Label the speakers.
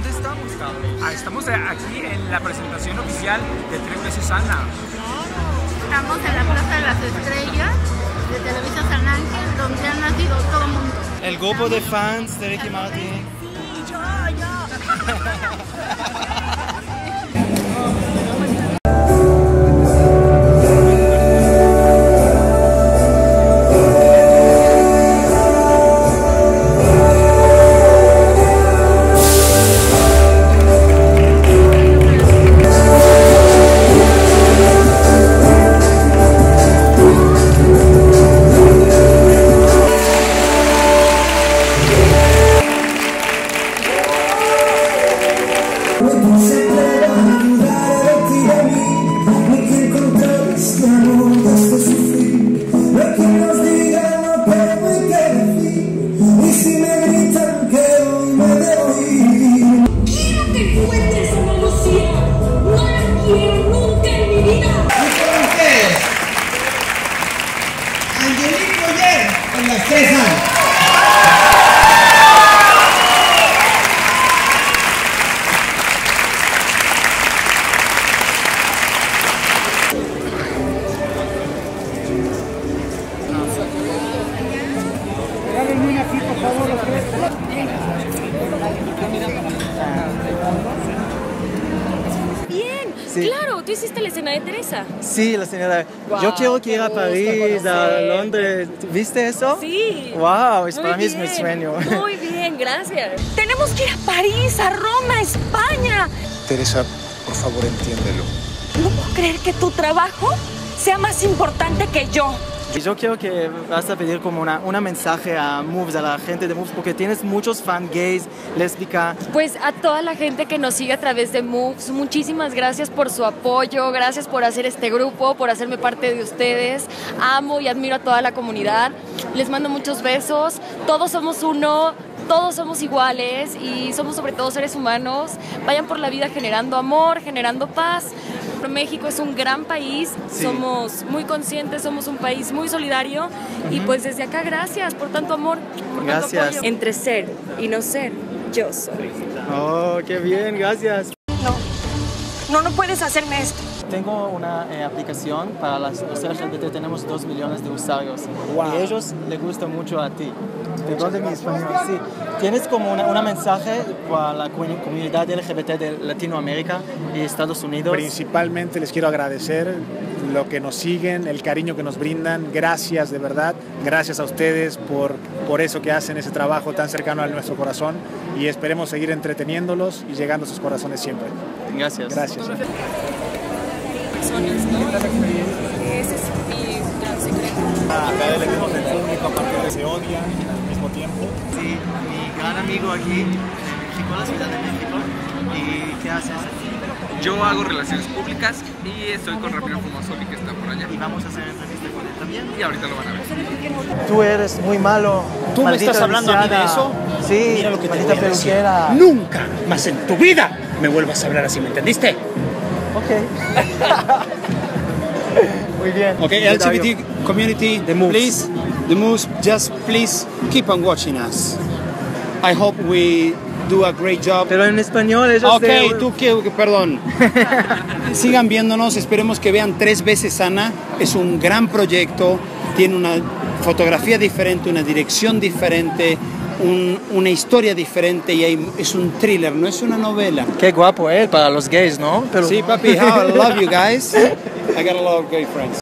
Speaker 1: ¿Dónde estamos, Carlos?
Speaker 2: Ah, estamos aquí en la presentación oficial de Tres veces Ana.
Speaker 3: Estamos en la Plaza de las Estrellas de Televisa San Ángel, donde han nacido todo el mundo.
Speaker 1: El grupo de fans de Ricky Martin.
Speaker 3: Sí, yo, yo.
Speaker 4: Angelique Boyer con las tres
Speaker 5: Claro, tú hiciste la escena de Teresa.
Speaker 1: Sí, la señora. Yo quiero que ir a París, a Londres. ¿Viste eso?
Speaker 5: Sí.
Speaker 1: Wow, es
Speaker 5: Muy
Speaker 1: para mí es mi
Speaker 5: bien,
Speaker 1: sueño.
Speaker 5: Muy bien, gracias. Tenemos que ir a París, a Roma, a España.
Speaker 6: Teresa, por favor, entiéndelo.
Speaker 5: No puedo creer que tu trabajo sea más importante que yo.
Speaker 1: Yo quiero que vas a pedir como una, una mensaje a Moves, a la gente de Moves, porque tienes muchos fans gays, lésbica.
Speaker 5: Pues a toda la gente que nos sigue a través de Moves, muchísimas gracias por su apoyo, gracias por hacer este grupo, por hacerme parte de ustedes. Amo y admiro a toda la comunidad. Les mando muchos besos. Todos somos uno, todos somos iguales y somos sobre todo seres humanos. Vayan por la vida generando amor, generando paz. México es un gran país,
Speaker 1: Sí.
Speaker 5: somos muy conscientes, somos un país muy solidario y pues desde acá gracias por tanto amor, por tanto
Speaker 1: Gracias.
Speaker 5: apoyo. Entre ser y no ser, yo soy.
Speaker 1: Oh, qué bien, gracias.
Speaker 5: No, no, no puedes hacerme esto.
Speaker 1: Tengo una eh, aplicación para las, los LGBT, tenemos 2 millones de usuarios.
Speaker 6: Wow.
Speaker 1: Y ellos les gusta mucho a ti. Perdón de mi español, sí. ¿Tienes como una, una mensaje para la comu- comunidad LGBT de Latinoamérica y Estados Unidos?
Speaker 7: Principalmente les quiero agradecer lo que nos siguen, el cariño que nos brindan. Gracias de verdad. Gracias a ustedes por, por eso que hacen ese trabajo tan cercano a nuestro corazón y esperemos seguir entreteniéndolos y llegando a sus corazones siempre.
Speaker 1: Gracias.
Speaker 7: Gracias.
Speaker 5: Personas, ¿no? Ese es mi gran secreto.
Speaker 7: Acá le vemos el público aparte que se odian al mismo tiempo.
Speaker 1: Sí, mi gran amigo aquí de México, la Ciudad de México. ¿Y qué haces?
Speaker 8: Yo hago relaciones públicas y estoy con Ramiro Fumasoli que está por allá.
Speaker 1: Y vamos a hacer entrevista con él también.
Speaker 8: Y ahorita lo van a ver.
Speaker 1: Tú eres muy malo.
Speaker 4: ¿Tú me estás hablando a mí de eso?
Speaker 1: Sí,
Speaker 4: Mira lo que te voy a decir. Nunca más en tu vida me vuelvas a hablar así, ¿me entendiste?
Speaker 1: Ok. muy bien.
Speaker 9: Okay, LGBT community,
Speaker 1: The moves.
Speaker 9: please, the moves, just please keep on watching us. I hope we do a great job.
Speaker 1: Pero en español ellos
Speaker 9: Ok,
Speaker 1: de-
Speaker 9: tú que, que- perdón. Sigan viéndonos, esperemos que vean tres veces Ana. Es un gran proyecto, tiene una fotografía diferente, una dirección diferente, un- una historia diferente y hay- es un thriller, no es una novela.
Speaker 1: Qué guapo él para los gays, ¿no? Pero...
Speaker 9: Sí, papi, how I love you guys. I got a lot of gay friends.